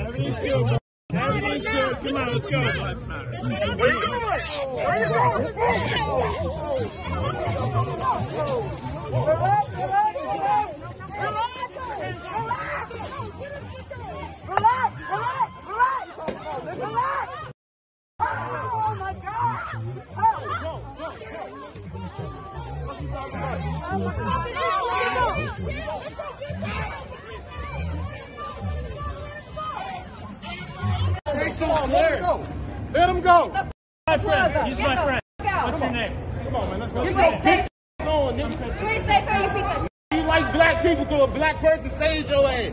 Everything's good. Everything's good. Come on, let's go. Where you going? Where you going? Relax, relax, relax. Relax, relax, relax, relax, relax. Oh my God! Go, go, Let him go. Let him go. My friend. He's my friend. What's your name? Come on, man. Let's go. You ain't safe. on, nigga. You ain't safe for you piece of shit. You like black people, so a black person saved your ass.